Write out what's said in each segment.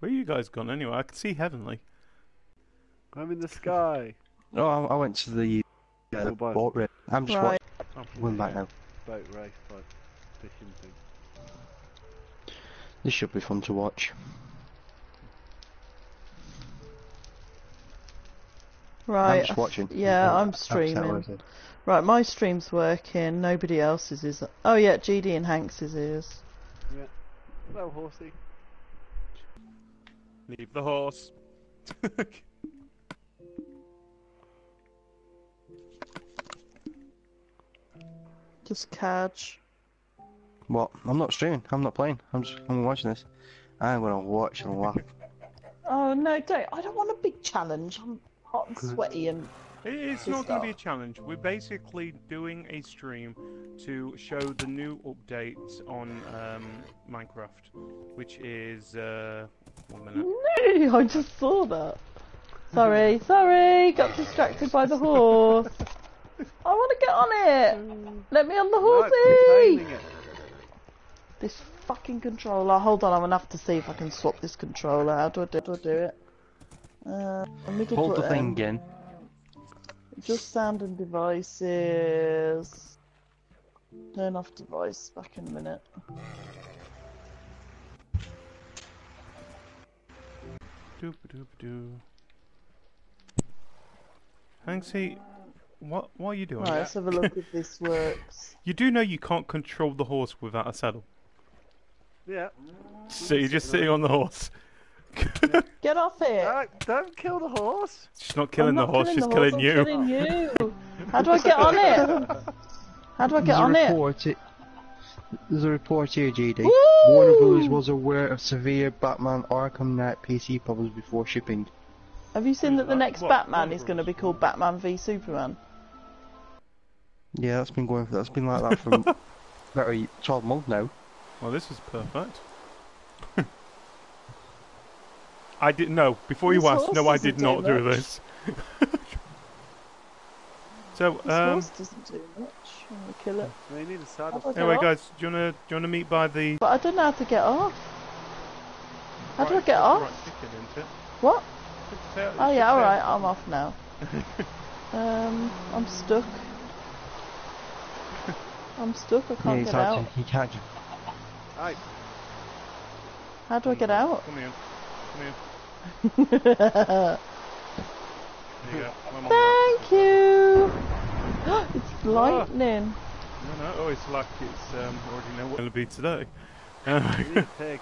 Where you guys gone anyway? I can see Heavenly. I'm in the sky. Oh, I, I went to the uh, Oh, bye. boat race. I'm just Right. watching. Going back now. Boat race, like fishing thing. This should be fun to watch. Right. I'm just watching. Yeah, I'm streaming. Right, my stream's working. Nobody else's is. Oh yeah, GD and Hanks's is. Yeah. Well, horsey. Leave the horse. Just catch. What? I'm not streaming. I'm not playing. I'm just. I'm watching this. I'm gonna watch and laugh. Oh no, don't! I don't want a big challenge. I'm hot and sweaty and. It- It's not going to be a challenge. We're basically doing a stream to show the new updates on um, Minecraft, which is uh, one minute. No, I just saw that. Sorry, sorry, got distracted by the horse. I want to get on it. Let me on the Right, horsey. retaining. This fucking controller. Hold on, I'm gonna have to see if I can swap this controller. How do I do, do, I do it? Uh, middle Hold the thing in. Just sound and devices. Turn off device. Back in a minute. Doop doop doo. Hanksy, what what are you doing? Right, let's have a look if this works. You do know you can't control the horse without a saddle. Yeah. So you're just sitting on the horse. Get off it! Don't kill the horse. She's not killing I'm the not horse, she's the killing horse, you. I'm killing you. How do I get on it? How do I get There's on a it? report. It, there's a report here, GD. Woo! Warner Bros. was aware of severe Batman Arkham Knight PC problems before shipping. Have you seen that the next What? Batman is going to be called Batman v Superman? Yeah, that's been going. For, that's been like that for about a 12 months now. Well, this is perfect. I didn't know. Before you This asked, no, I doesn't did not do do this. so, This um, horse doesn't do much. I'm going to kill it. We need a saddle. do I get anyway, guys, do you wanna do you wanna meet by the? But I don't know how to get off. How do I get off? Right, chicken, isn't it? What? Should Oh yeah, alright, I'm off now. um, I'm stuck. I'm stuck, I can't he's get out. he can't. ju- Right. How do I get out? Come here. Come here. Thank you go. I'm on the right. you! it's lightning. No, no. Oh, it's like it's um, already know what it'll be today. Uh, We need a pig.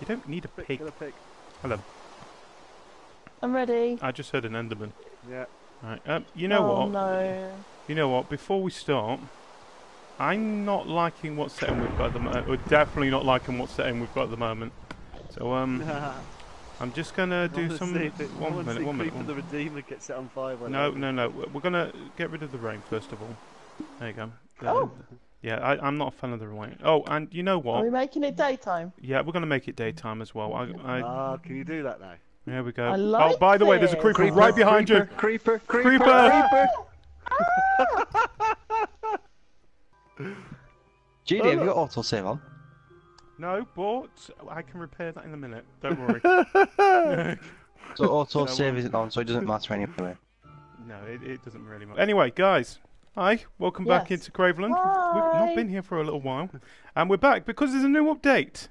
you don't need a Pig, pig. Kill a pig. Hello. I'm ready. I just heard an Enderman. Yeah. Right. Um, you know oh, what? no. You know what? Before we start, I'm not liking what setting we've got at the moment. We're definitely not liking what setting we've got at the moment. So um, I'm just gonna do Wanna some. see One minute. One minute. One the Redeemer gets set on fire. No, lightning. no, no. We're we're gonna get rid of the rain first of all. There you go. Oh. Yeah, I, I'm not a fan of the rain. Oh, and you know Are what? we making it daytime? Yeah, we're gonna make it daytime as well. I, I Ah, can you do that now? there we go. I oh, like by the way, there's a creeper, Creeper, right behind creeper, Creeper, creeper, Creeper! creeper. GD, have you got autosave on? You. No, but I can repair that in a minute. Don't worry. So autosave um, isn't on, so it doesn't matter anyway. no, it, it doesn't really matter. Anyway, guys. Hi, welcome back into Craveland. We've not been here for a little while, and we're back because there's a new update.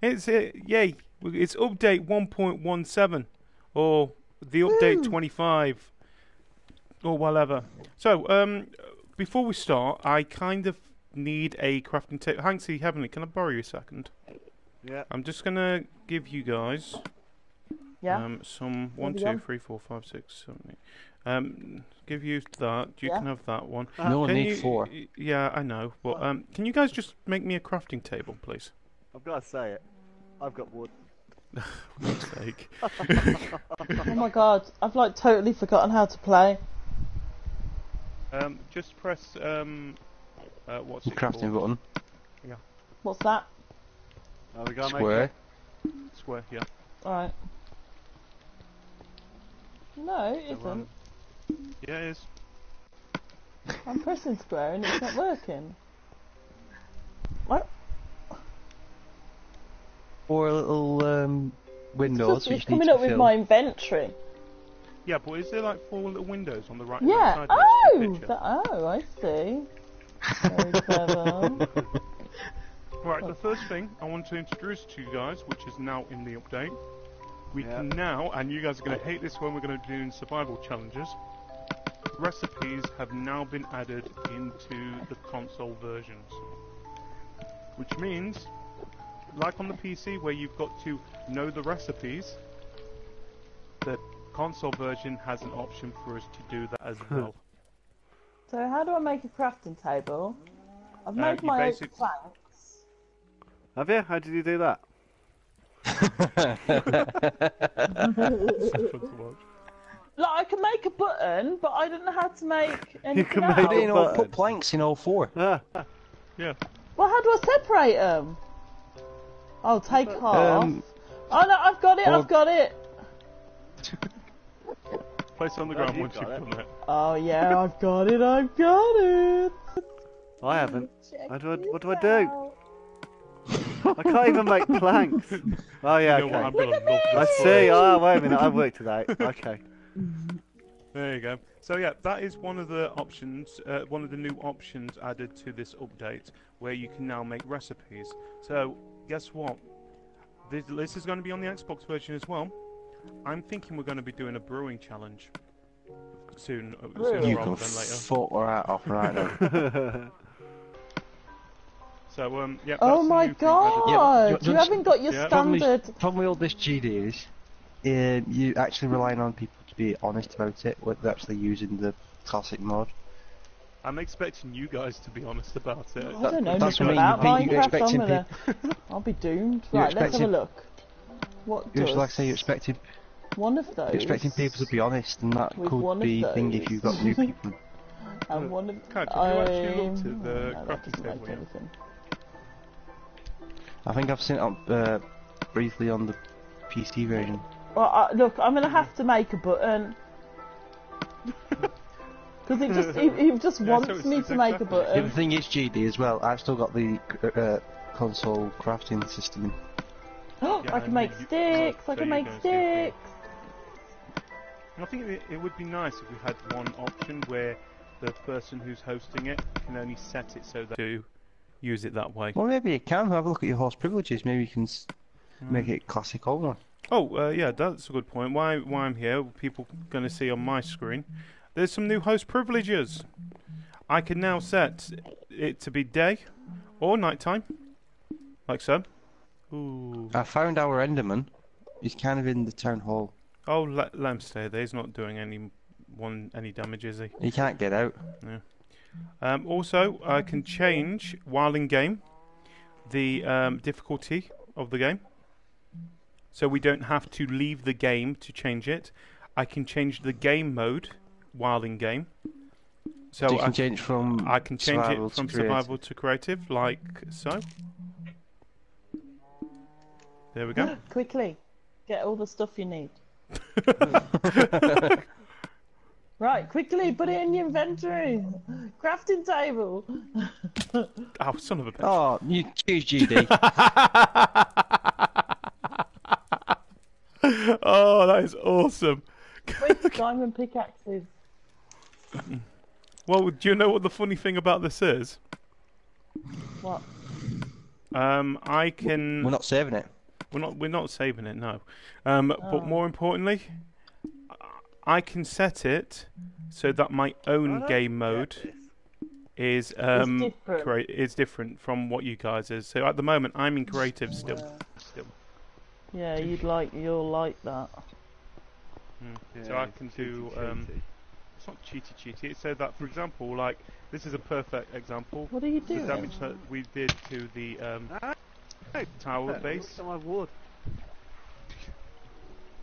It's uh, yay! It's update 1.17, or the update Woo. 25, or whatever. So, um, before we start, I kind of need a crafting table. Hanksy Heavenly, can I borrow you a second? Yeah. I'm just gonna give you guys Yeah. um, some one, Have you two, gone? three, four, five, six, seven, eight. Um, give you that. You Yeah. can have that one. You only Can need you- four. Yeah, I know. But um, can you guys just make me a crafting table, please? I've got to say it. I've got wood. For God's sake. oh my god, I've like totally forgotten how to play. Um, just press um, uh, what's The it crafting called? button. What's that? Are we going to Square. Square. Yeah. Alright. No, it So, isn't. Yeah, it is. I'm pressing square and it's not working. What? four little um, windows It's, which it's need coming to up with my inventory. Yeah, but is there like four little windows on the right Yeah. hand side Oh, of the picture? that, oh, I see. Very clever. Right, the first thing I want to introduce to you guys, which is now in the update, we Yeah. can now, and you guys are going to hate this when we're going to be doing survival challenges, recipes have now been added into the console versions. Which means, like on the PC where you've got to know the recipes, the console version has an option for us to do that as well. So how do I make a crafting table? I've Uh, made you my basic- oak planks. Have you? How did you do that? Like, I can make a button, but I don't know how to make anything can else. make Put, in all, button. put planks in all four. Ah, yeah. Well, how do I separate them? I'll take half. Um, oh no, I've got it, or- I've got it. Place it on the Well, ground you've once you've it. done it. Oh yeah, I've got it, I've got it. I haven't. Check How do what do I do? I can't even make planks. Oh yeah, You know what, I'm okay. gonna love I see. Oh wait a minute, I've worked it out. Okay. There you go. So yeah, that is one of the options, uh, one of the new options added to this update, where you can now make recipes. So guess what? This, this is going to be on the Xbox version as well. I'm thinking we're going to be doing a brewing challenge soon, uh, sooner You rather can than later. fuck right off right now. So um, yeah. Oh my new thing added. god, you- you, you- haven't got your Yeah. Problem is- standard. problem with all this GD is, uh, you actually relying on people to be honest about it, whether actually using the classic mod. I'm expecting you guys to be honest about it. I don't know that's nothing what I about mean, you're Minecraft. I'm expecting gonna, I'll be doomed. You're Right, let's have a look. What You're, does like I say, you're expecting, one of those? you're expecting people to be honest, and that could be a thing if you've got new people. And one of Kat, have you actually looked um, at the no, that table make. I think I've seen it up uh, briefly on the PC version. Well, I, look, I'm gonna have to make a button. Because it just, it, it just Yeah, so wants it's- me it's to make a exactly- The button. thing is GD as well. I've still got the uh, console crafting system. I Yeah, can make you- you- sticks. I there can make go, same thing. sticks. I think it, it would be nice if we had one option where the person who's hosting it can only set it so that to use it that way. Well, maybe you can have a look at your host privileges. Maybe you can s- Hmm. make it classic owner. Oh, uh, yeah, that's a good point. Why, why I'm here, people going to see on my screen. There's some new host privileges. I can now set it to be day or nighttime, like so. Ooh. I found our Enderman. He's kind of in the town hall. Oh, let, let him stay there. He's not doing any one any damage, is he? He can't get out. Um, also, I can change while in game the um, difficulty of the game, so we don't have to leave the game to change it. I can change the game mode while in game. So So you I, can change from I can change it from creative. survival to creative, like so. There we go. Quickly, get all the stuff you need. Right, quickly, put it in your inventory. Crafting table. Oh, son of a bitch. Oh, you choose GD. oh, that is awesome. Quick, diamond pickaxes. Well, do you know what the funny thing about this is? What? Um, I can. We're not saving it. We're not. We're not saving it. No. Um, Oh. but more importantly, I can set it so that my own game mode is um different. crea- is different from what you guys is. So at the moment, I'm in creative still. Yeah. Still. Yeah, you'd like, you'll like that. Mm. so I can cheaty, do. Um, cheaty. it's not cheaty cheaty. It's so that, for example, like this is a perfect example. What are you doing? The damage that we did to the um, Ah, hey, tower look base. at my wood.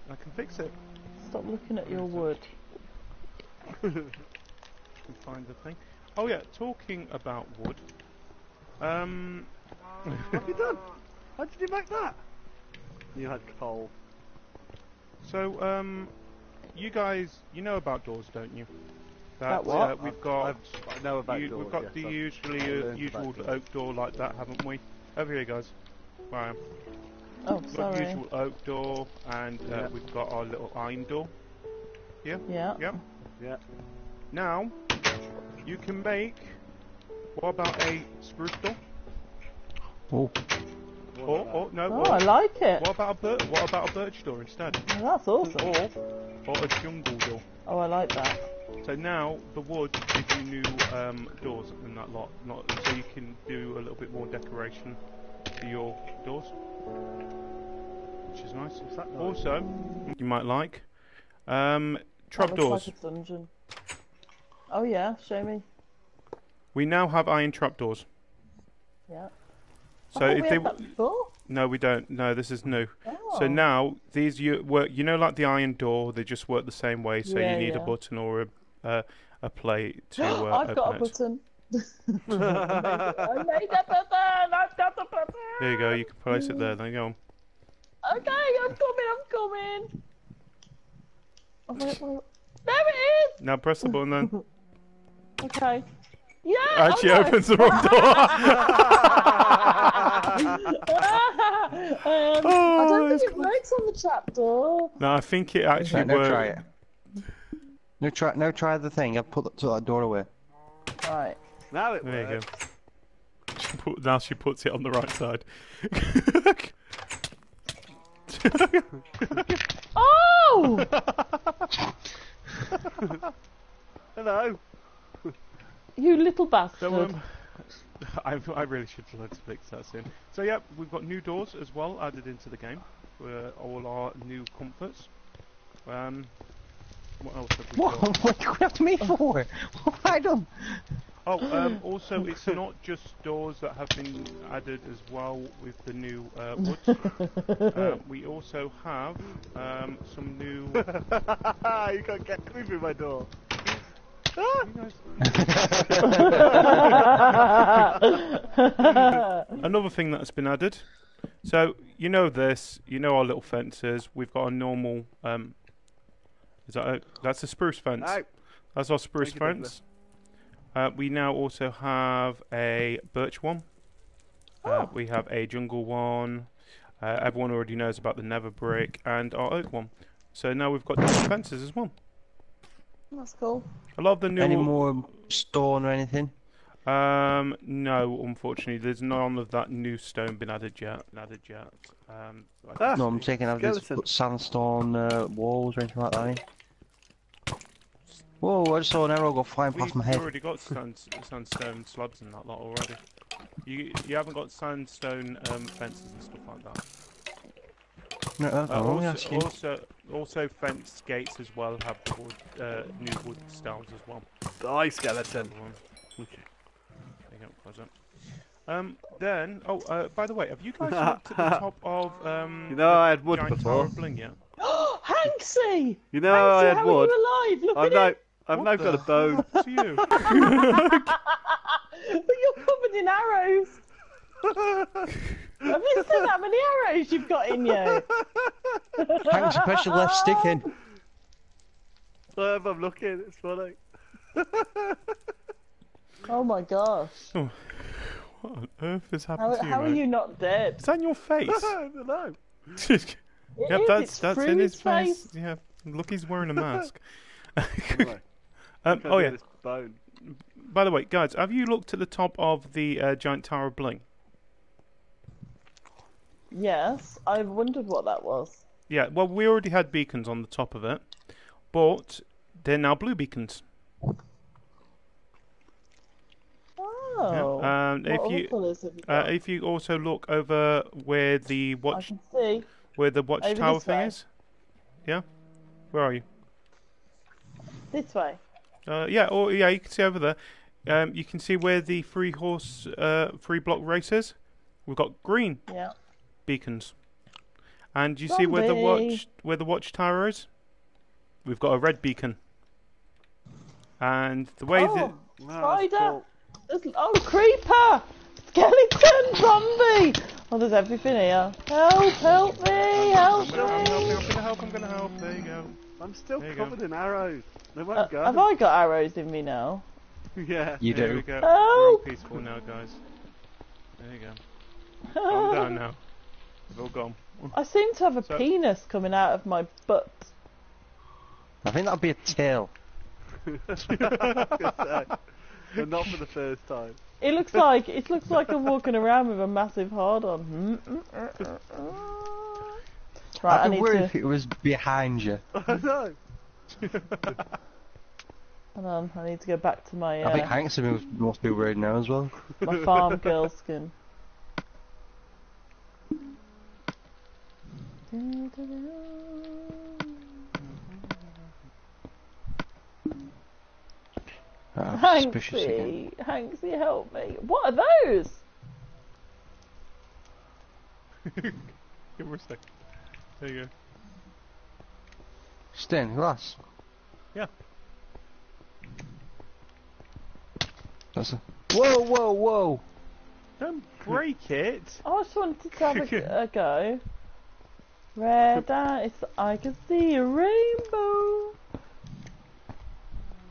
I can fix it. Stop looking at your wood. can find the thing. Oh yeah, talking about wood. Um, What have you done? How did you make that? You had coal. so um, you guys, you know about doors, don't you? That, About what? Uh, we've got. I've, I know about you- doors. we've got yes, the I've- usually uh, usual oak door like that, haven't we? Over here, guys. Where Oh, We've got the sorry. usual oak door, and uh, Yeah. we've got our little iron door. Yeah. Yep. Yeah. Now, you can make. What about a spruce door? Oh, Or, or no? Oh, or- I like it. What about a bir- What about a birch door instead? Oh, that's awesome. Or, or a jungle door. Oh, I like that. So now the wood gives you new um, doors in that lot, not, so you can do a little bit more decoration to your doors, which is nice. What's that noise? Also, you might like um, That trap looks doors. Like a dungeon. Oh yeah, show me. We now have iron trap doors. Yeah. So I if we they had that no, we don't. No, this is new. Oh. So now these you work. You know, like the iron door, they just work the same way. So Yeah, you need a button or a uh, a plate to uh, I've open got a it. button. I made a button. I've got the button. There you go. You can place it there. There you go. Okay, I'm coming. I'm coming. Oh, wait, wait. There it is. Now press the button then. Okay. Yeah. And she oh, no. opens the wrong door. um, I don't think it works on the trapdoor. no, I think it actually right, now works. try it. No, try, no, try the thing. I've put that, took that door away. Right. Now it There you go. She put, now she puts it on the right side. Oh! Hello. you little bastard. so, um, I, I really should learn to fix that soon. So yeah, we've got new doors as well added into the game for all our new comforts. Um, what else have we What? got? What do you have to me for? What have I done? Oh, um, also it's not just doors that have been added as well with the new uh, wood. um, we also have um, some new. you can't get through my door. Another thing that's been added. So you know this, you know our little fences. We've got a normal. Um, is that a, that's a spruce fence? No. That's our spruce fence. Uh, we now also have a birch one. Uh, Oh. we have a jungle one. Uh, everyone already knows about the nether brick and our oak one. So now we've got different fences as well. That's cool. A lot of the new. Any more stone or anything? Um, no, unfortunately, there's none of that new stone been added yet. Added yet. Um, Ah. No, I'm taking out this skeleton. put sandstone uh, walls or anything like that. Whoa! I just saw an arrow go flying past We've my head. already got sand, sandstone slabs and that lot already. You you haven't got sandstone um, fences and stuff like that. No, that's Uh, I'm also, asking. also, also fence gates as well have the wood, uh, new wood styles as well. Die, skeleton. Okay. There you go, close that. Um, then, oh, uh, by the way, have you guys looked at the top of um? You know I had wood giant before. Tower of Bling yet? Hanksy! You know Hanksy, I had how wood. are you alive? Look I've at now, it. I've What now got a bone. To you. But you're covered in arrows. Have you seen how many arrows you've got in you? Thanks, press your left stick in. I'm looking. It's funny. Oh my gosh. Oh, what on earth has How, happened to you, how are you not dead? Is that in your face? I don't know. Yep, is, that's that's in his face. face. Yeah, look, he's wearing a mask. Anyway, um, oh yeah. this Bone. By the way, guys, have you looked at the top of the uh, giant tower of Bling? Yes, I wondered what that was. Yeah. Well, we already had beacons on the top of it, but they're now blue beacons. Oh. Um, what if you have you uh, if you also look over where the I watch can see. where the watchtower thing way. is. Yeah. Where are you? This way. Uh, yeah. Or yeah, you can see over there. Um, you can see where the three horse, uh, three block race is. We've got green Yeah. beacons. And you see where the watch where the watchtower is? We've got a red beacon. And the way oh, that Wow, that's spider. cool. Oh, creeper! Skeleton! Zombie! Oh, there's everything here. Help! Help me! Help I'm gonna, I'm, helping, me! I'm gonna help. I'm gonna help. There you go. I'm still There you go. covered in arrows. They won't Uh, go. have I got arrows in me now? yeah. You there do. we go. We're all Help! peaceful now, guys. There you go. Calm down now. They've all gone. I seem to have a So- penis coming out of my butt. I think that'll be a tail. but not for the first time. It looks like it looks like I'm walking around with a massive hard on. Mm, mm, mm, Right, I I'd be worried to. if it was behind you. I know. Hold on, I need to go back to my I think uh, Hank's must, must be worried now as well. my farm girl skin. Suspicious again. Hanksy, Hanksy, help me! What are those? Give her a sec. There you go. Stained glass. Yeah. That's a. Whoa, whoa, whoa! Don't break it. I just wanted to have a, a go. Red eyes, I can see a rainbow.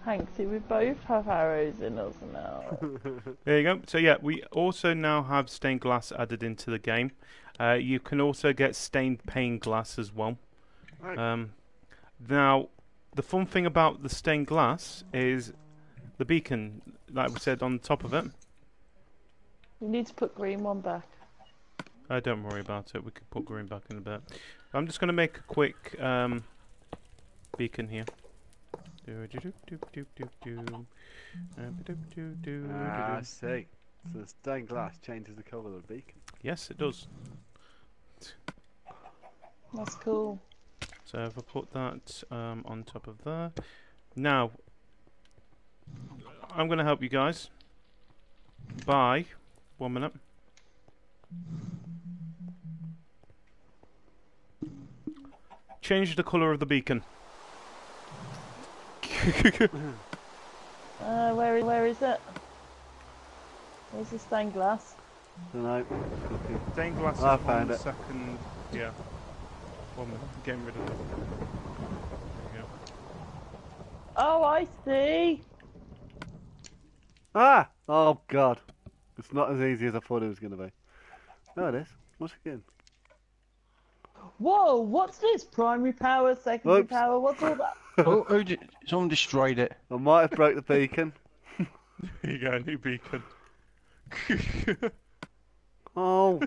Hanksy, we both have arrows in us now. There you go. So yeah, we also now have stained glass added into the game. Uh, you can also get stained pane glass as well. Right. Um, now, the fun thing about the stained glass is the beacon, like we said on the top of it. we need to put green one back. Uh, don't worry about it. We can put green back in a bit. I'm just going to make a quick um, beacon here. Ah, I see. So the stained glass changes the colour of the beacon. Yes, it does. That's cool. So if I put that um, on top of there. Now, I'm going to help you guys by one minute. Change the colour of the beacon. Uh, where, where is it? Where's the stained glass? Don't know. Looking. Stained glass I is found on it. second. Yeah. One minute. Getting rid of it. There you go. Oh, I see. Ah! Oh god. It's not as easy as I thought it was going to be. No, it is. What's it again? Whoa, what's this? Primary power, secondary Oops. power, what's all that? Oh, oh, d- someone destroyed it. I might have broke the beacon. There you go, new beacon. Oh,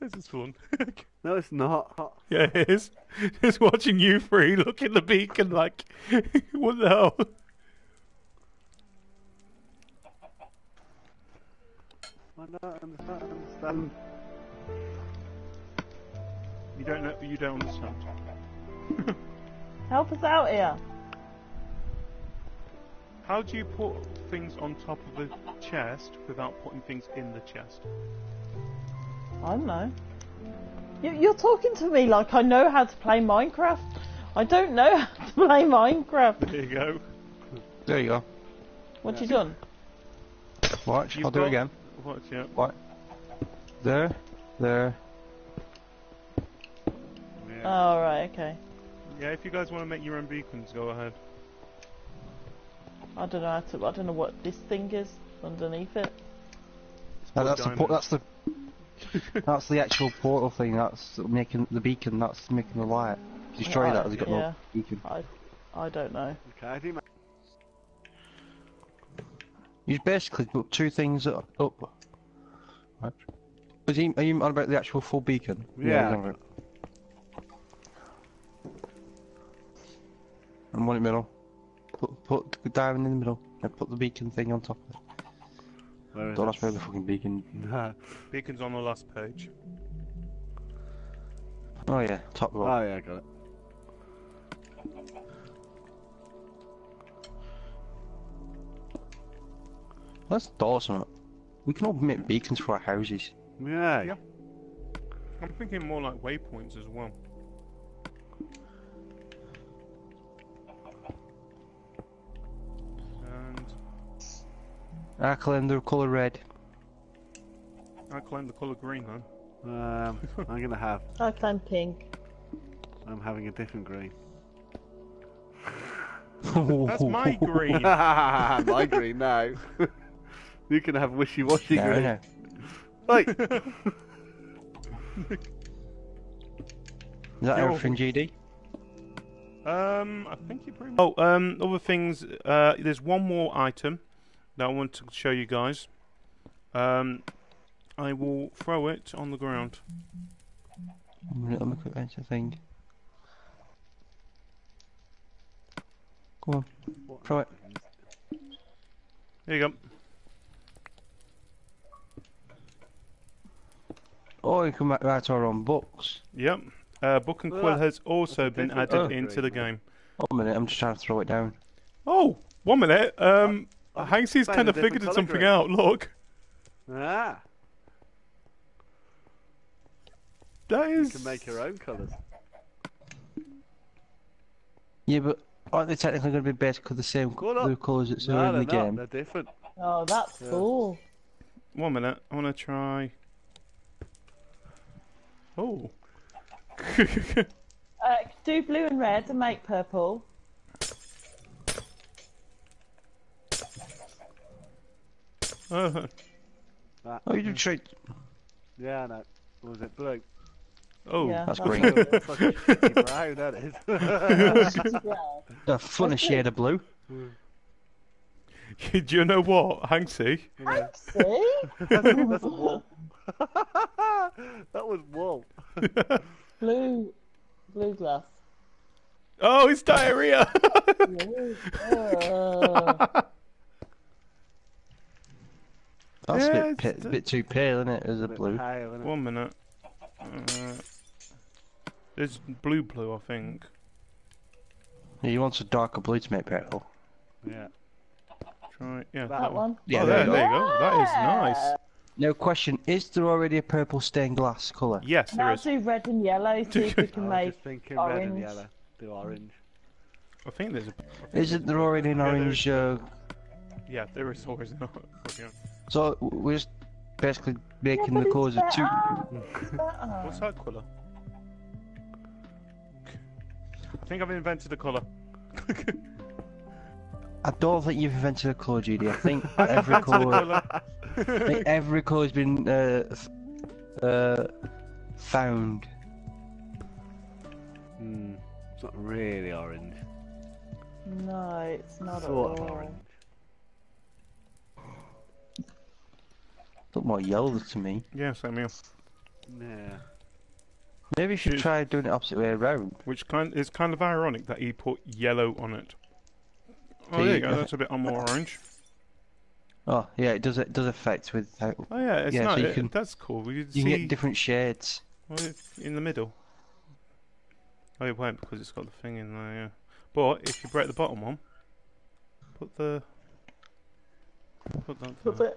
this is fun. no, it's not. yeah, it is. Just watching you three look at the beacon like, what the hell? I don't understand. Understand. You don't know. You don't understand. Help us out here. How do you put things on top of the chest without putting things in the chest? I don't know. You, you're talking to me like I know how to play Minecraft. I don't know how to play Minecraft. There you go. There you go. What you done? Watch, You've I'll do it again. Watch yeah. What? There, there. Yeah. Oh, right, okay. yeah. If you guys want to make your own beacons, go ahead. I don't know how to. I don't know what this thing is underneath it. No, that's the por- that's the that's the actual portal thing. That's making the beacon. That's making the light. Destroy that. Has it got yeah. no beacon? I, I don't know. Okay, I do. ma- You basically put two things up. up. Right. Is he, are you on about the actual full beacon? Yeah. he's And one in the middle. Put put the diamond in the middle. And put the beacon thing on top of it. Where is Don't it? ask where the fucking beacon. No. Beacon's on the last page. Oh yeah, top row. Oh yeah, I got it. Let's awesome. We can all make beacons for our houses. Yeah. Yeah. I'm thinking more like waypoints as well. I claim the colour red. I claim the colour green then. Um, I'm gonna have. I claim pink. I'm having a different green. That's my green. My green now. you can have wishy-washy No, green. no. Wait. Is that You're- everything, GD? Um, I think you pretty. Oh, um, other things. Uh, there's one more item that I want to show you guys. Um, I will throw it on the ground. One minute, Let me quick enter thing. Go on, throw it. There you go. Oh, you can ma- write our own books. Yep. Uh, Book and Quill has also been added upgrade. into the game. One minute, I'm just trying to throw it down. Oh, one minute. Um, I'm Hanksy's kind of figured colour something grade. out. Look, Ah, that you can make your own colours. Yeah, but aren't they technically going to be basically the same blue colours that's No, are in the not. game? They're different. Oh, that's Yeah. cool. One minute. I want to try. Oh. Uh, do blue and red and make purple. Oh, you uh, did try. Yeah, I know. Or was it blue? oh. Yeah, That's that's green. cool. It's shitty brown, that is. A funny shade of blue. Hmm. Do you know what, Hanksy? Yeah. See? that's, that's wool. that was wool. Blue, blue glass. Oh, it's diarrhea. Blue. Uh. That's a bit, it's pa- bit too pale, isn't it, as a Bit blue? pale, innit? one minute. Uh, there's blue, blue, I think. He wants a darker blue to make purple. Yeah. Try. Yeah, That that one. Yeah, oh, there there, you there go. you go. That is nice. No question: Is there already a purple stained glass colour? Yes, there Now is. do red and yellow. See if we I can was make. just thinking red and orange. yellow. Do orange. I think there's a. Isn't there already an Yeah, there orange? Uh, Yeah, there is always not. Yeah. So we're just basically making but the it's colours of two. What's that colour? I think I've invented a colour. I don't think you've invented a colour, GD. I think every colour, I think every colour's been uh, uh, found. Hmm. It's not really orange. No, it's not Sort at of all. orange. Look more yellow to me. yeah, same here. Yeah. Maybe you should Cheers. try doing it opposite way around. Which kind is kind of ironic that he put yellow on it. Oh, So there you you- go. That's a bit more orange. Oh yeah, it does it does affect with how Oh yeah, it's Yeah, so you it- can- that's cool. We you see can get different shades. well, in the middle. Oh, it won't because it's got the thing in there. Yeah. But if you break the bottom one, put the put that. That's there.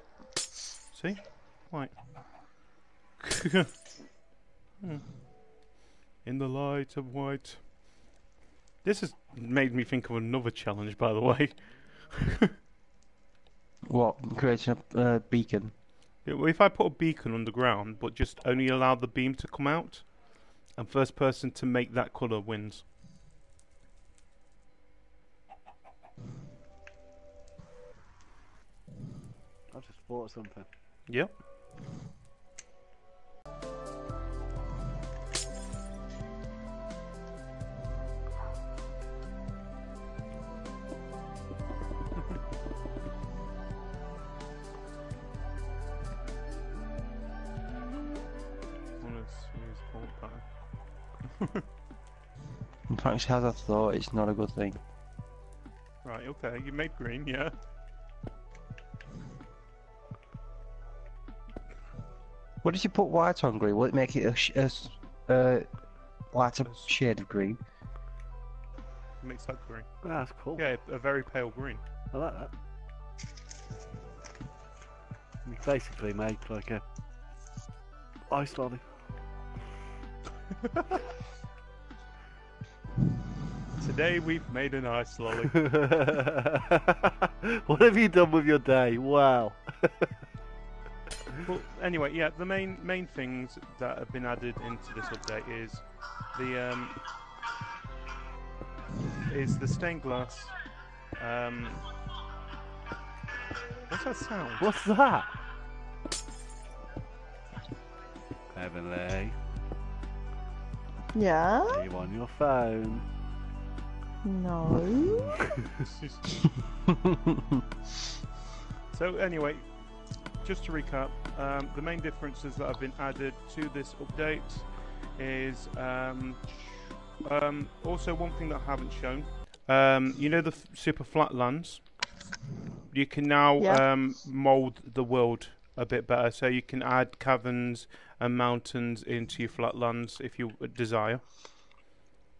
It. See, white. Hmm. In the light of white. This has made me think of another challenge, by the way. What creating a uh, beacon? If I put a beacon underground, but just only allow the beam to come out, and first person to make that colour wins. I just thought of something. Yep. In fact, she has a thought. It's not a good thing. Right, okay, you made green, yeah. What did you put white on green? Will it make it a, sh- a s- uh, lighter shade of green? Makes that green. That's cool. Yeah, a very pale green. I like that. You basically make like a ice lolly. Today we've made an ice lolly. what have you done with your day? Wow. well, anyway, yeah, the main main things that have been added into this update is the um, is the stained glass. Um, what's that sound? What's that? Heavenly, Yeah? are you on your phone? No. So anyway, just to recap, um, the main differences that have been added to this update is um, um, also one thing that I haven't shown. Um, you know the f- super flat lands. You can now Yeah. um, mold the world a bit better, so you can add caverns and mountains into your flat lands if you desire.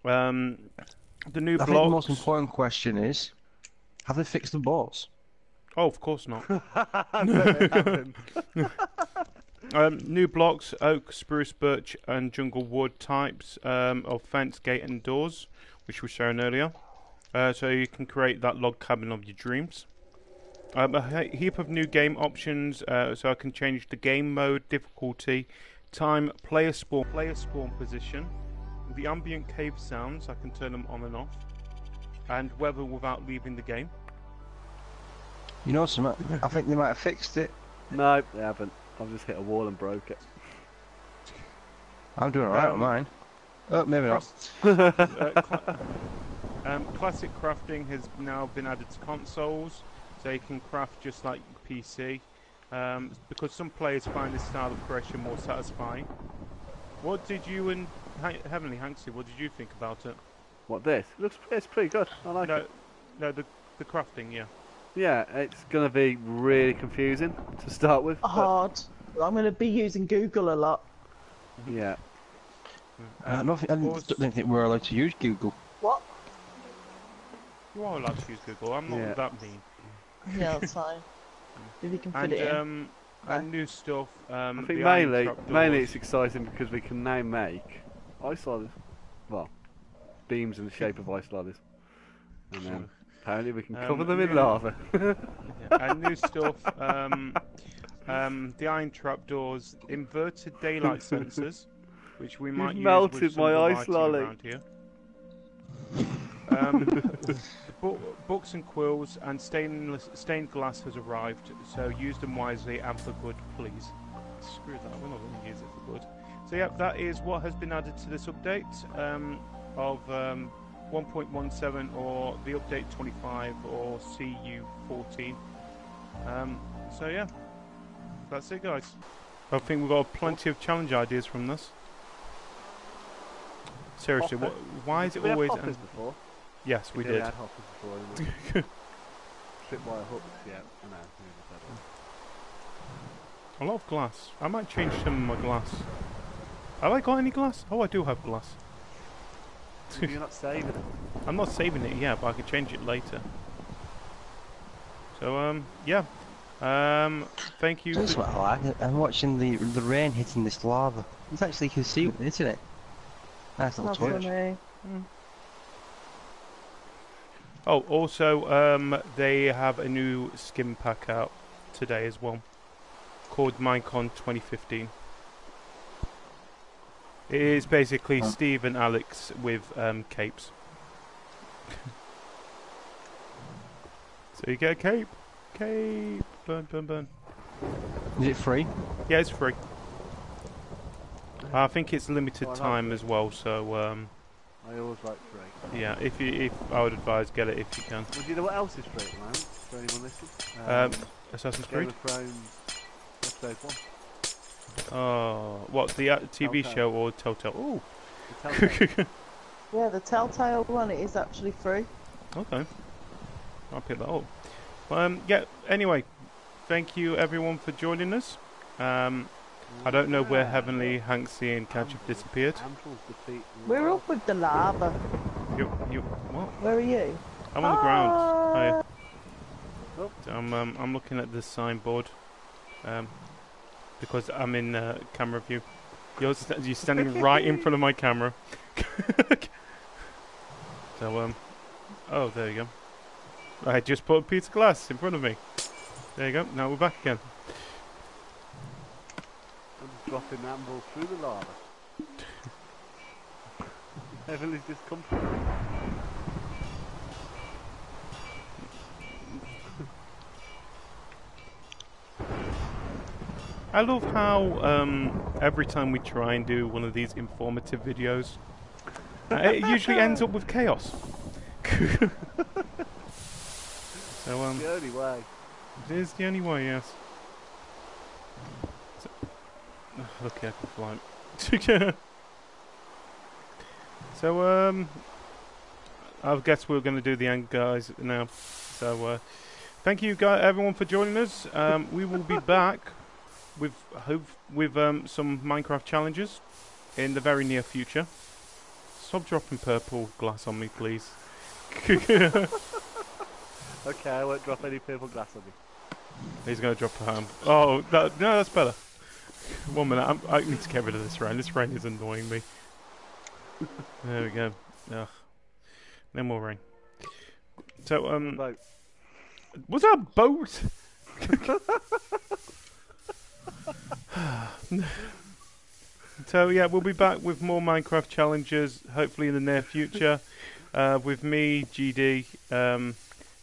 Um, the new I blocks. think the most important question is, have they fixed the boats? Oh, of course not. I bet they haven't. Um, new blocks: oak, spruce, birch, and jungle wood types um, of fence, gate, and doors, which was shown earlier. Uh, so you can create that log cabin of your dreams. Um, a heap of new game options, uh, so I can change the game mode, difficulty, time, player spawn, player spawn position, the ambient cave sounds. I can turn them on and off, and weather without leaving the game. You know something? I think they might have fixed it. no, they haven't. I've just hit a wall and broke it. I'm doing alright Um, with mine. Oh, maybe not. uh, cla- um, classic crafting has now been added to consoles, so you can craft just like PC. Um, because some players find this style of creation more satisfying. What did you and he- Heavenly Hanksy? What did you think about it? What this? It looks it's pretty good. I like no, it. no, the the crafting, yeah. Yeah, it's gonna be really confusing to start with. but- Hard. I'm going to be using Google a lot. yeah. I don't, think, I didn't- course, don't think we're allowed to use Google. What? you are allowed to use Google. I'm not Yeah. that mean. Yeah, that's fine. If you can fit And it in. um, and new stuff. Um, I think the mainly, trapdoors. mainly it's exciting because we can now make ice ladders. Well, beams in the shape of ice ladders, and then apparently we can Um, cover them in lava. Yeah, and new stuff. Um, um, the iron trap doors, inverted daylight sensors, which we might use melted my ice lolly. around here. Um, books and quills and stainless stained glass has arrived, so use them wisely and for good, please. Screw that, we're not going to use it for good. So yeah, that is what has been added to this update um, of um, 1.17 or the update 25 or CU14. Um, so yeah, that's it, guys. I think we've got plenty of challenge ideas from this. Seriously, what, why is Did it we have always? hoppers before? yes, we did. did. hoppers before. didn't we? Tripwire hooks, yeah. I know. we never had one. A lot of glass. I might change some of my glass. Have I got any glass? Oh, I do have glass. You're not saving it. I'm not saving it yet, but I can change it later. So um, yeah. Um, thank you. That's what I like. I'm watching the the rain hitting this lava. It's actually concealed, isn't it? Nice little Not touch. for me. Oh, also, um, they have a new skin pack out today as well, called Minecon 2015. It is basically Huh. Steve and Alex with um, capes. so you get a cape, cape, burn, burn, burn. Is it free? Yeah, it's free. I think it's limited Oh, I like time as well, so um, I always like free. yeah. If you, if I would advise, get it if you can. Well, do you know what else is free at the moment? For anyone listening? Um, Assassin's Game Creed. of Thrones episode one. Oh, what the uh, TV Telltale. show or Telltale? Oh, Telltale. Yeah, the Telltale one, it is actually free. okay. I'll pick that up. But, Um, yeah. Anyway, thank you everyone for joining us. Um, I don't know where Heavenly, Hanksy, and Catch have disappeared. We're Lord. up with the lava. You, you, what? Where are you? I'm on the ground. Ah. Oh. I'm, um, I'm looking at this signboard. Um, because I'm in uh, camera view. You're, st- you're standing right in front of my camera. so, um, oh, there you go. I just put a piece of glass in front of me. There you go. Now we're back again. I'm just dropping Ambrose through the lava. Heavenly's just I love how um, every time we try and do one of these informative videos, uh, it usually ends up with chaos. so um, The only way. it is the only way, yes. So, look at the flight. so um, I guess we're going to do the end, guys, now. So uh, thank you, guys, everyone, for joining us. Um, we will be back with hope with um, some Minecraft challenges in the very near future. Stop dropping purple glass on me, please. Okay, I won't drop any purple glass on you. He's going to drop ham. Oh, that, no, that's better. One minute, I'm, I need to get rid of this rain. This rain is annoying me. There we go. Ugh. No more rain. So, um, Vote. was that a boat? so yeah, we'll be back with more Minecraft challenges, hopefully in the near future, uh, with me, GD, um,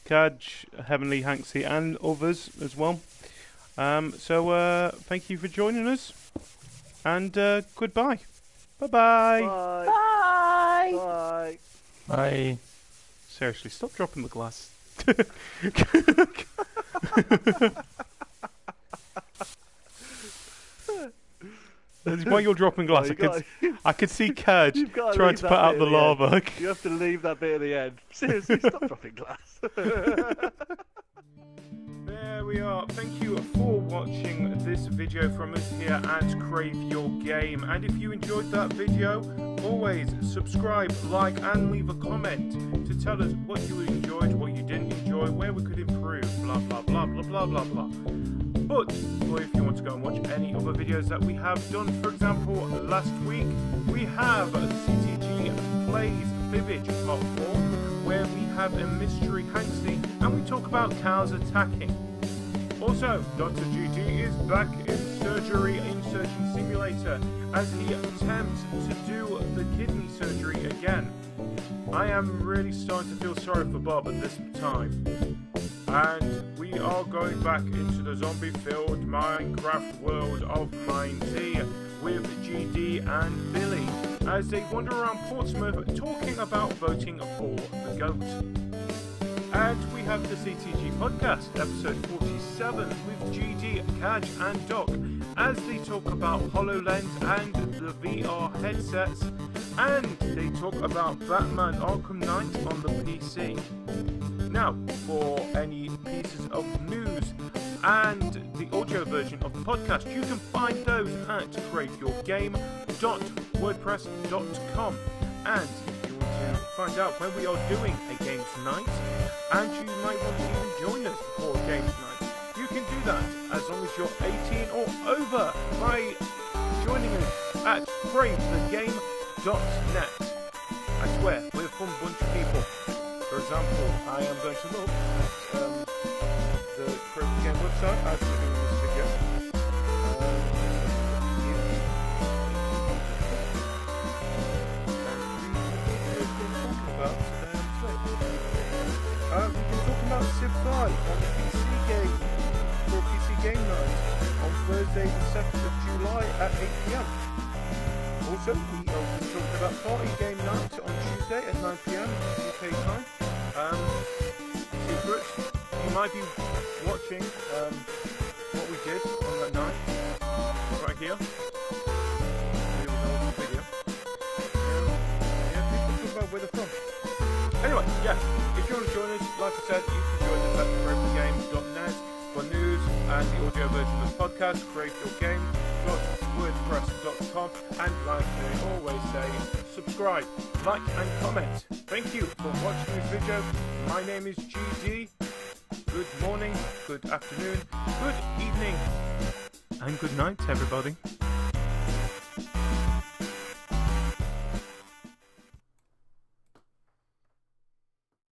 Kaj, Heavenly, Hanksy, and others as well. Um, so uh, thank you for joining us, and uh, goodbye. Bye-bye. Bye. Bye. Bye. Bye. Seriously, stop dropping the glass. why you're dropping glass. Oh, I could, gotta- I could see Kaj trying to put out bit the at the end. lava. You have to leave that bit at the end. Seriously, stop dropping glass. There we are. Thank you for watching this video from us here at Crave Your Game. And if you enjoyed that video, always subscribe, like, and leave a comment to tell us what you enjoyed, what you didn't enjoy, where we could improve, blah blah blah blah blah blah blah. But if you want to go and watch any other videos that we have done, for example, last week we have CTG Plays Fibbage Part 4, where we have a mystery Hanksy and we talk about cows attacking. Also, Dr. GT is back in surgery insertion simulator as he attempts to do the kidney surgery again. I am really starting to feel sorry for Bob at this time. And we are going back into the zombie filled Minecraft world of Mindy with GD and Billy as they wander around Portsmouth talking about voting for the goat. And we have the CTG podcast, episode 47, with GD, Kaj, and Doc, as they talk about HoloLens and the VR headsets, and they talk about Batman Arkham Knight on the PC. Now, for any pieces of news and the audio version of the podcast, you can find those at craveyourgame.wordpress.com. And if you want to find out when we are doing a game tonight, and you might want to even join us for a game tonight, you can do that as long as you're 18 or over by joining us at cravethegame.net. I swear, we're a fun bunch of people. For example, I am going to look at um, the Crave Game website as we're doing. Um, we've been about Civ 5 on PC game for PC Game Night on Thursday the 2nd of July at 8pm. Also, we are talking about Party Game Night on Tuesday at 9pm UK time. Um, you might be watching um, what we did on that night, right here. Video. Yeah, people talk about where they're from. Anyway, yeah, if you want to join us, like I said, you can join us at cravethegame.net for news and the audio version of the podcast, craveyourgame.wordpress.com, and like they always say, subscribe, like, and comment. Thank you for watching this video. My name is GD. Good morning, good afternoon, good evening, and good night, everybody.